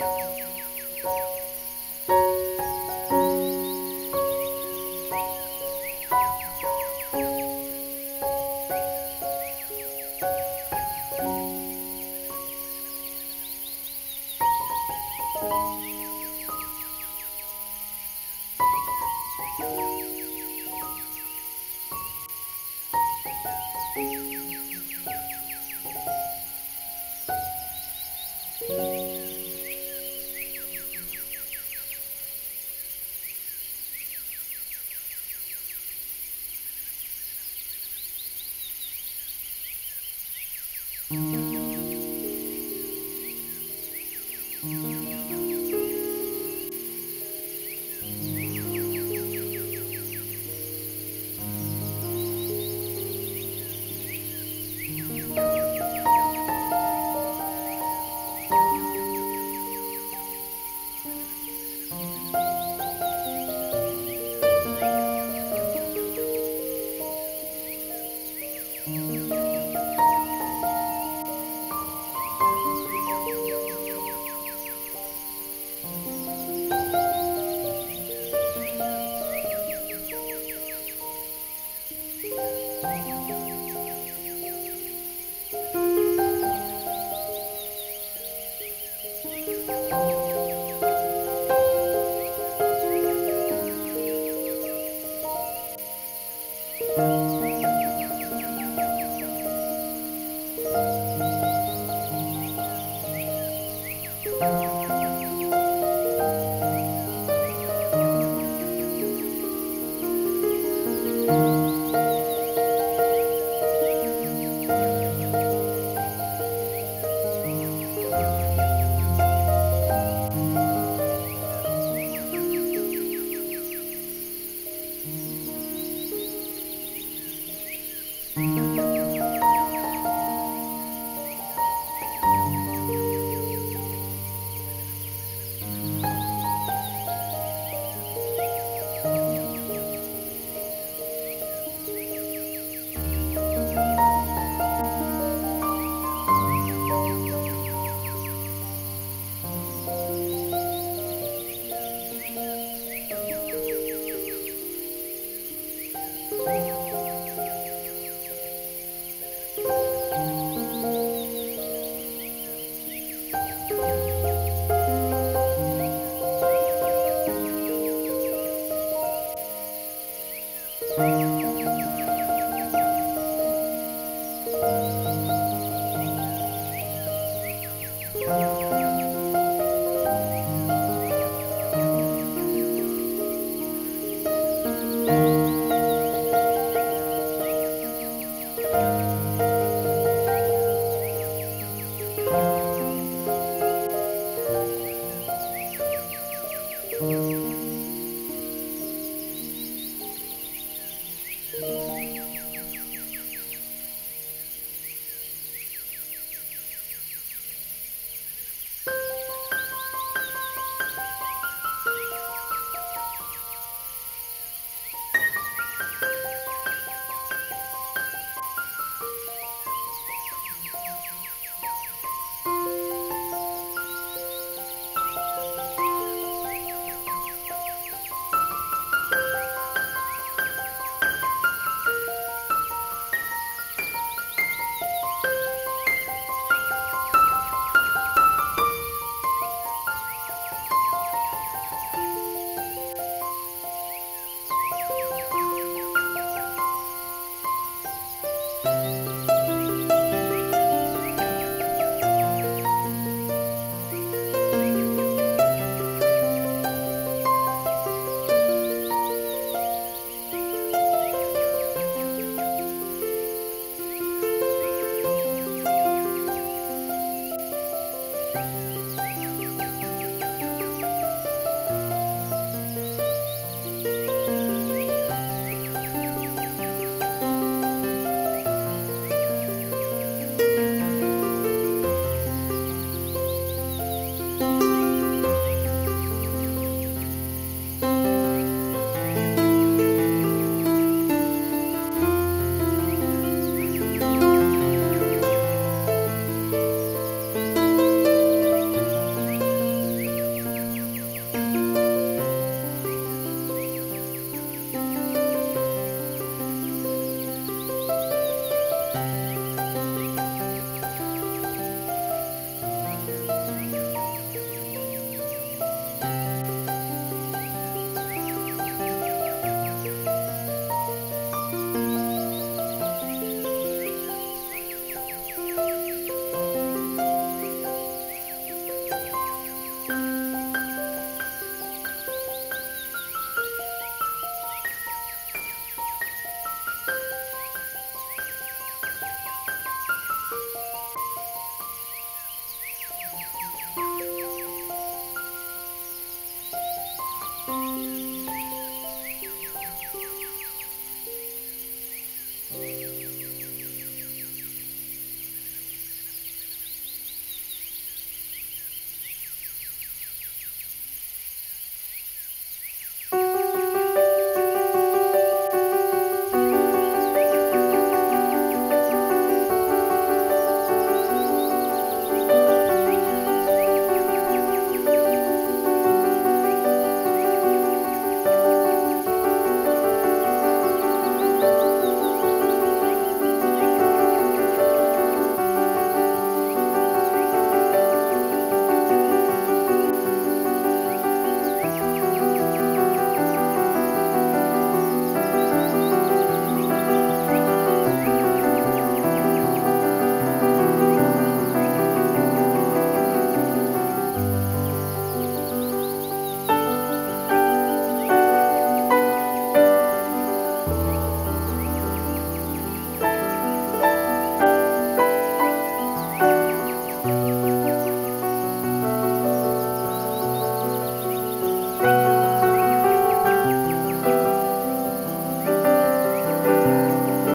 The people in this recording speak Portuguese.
Música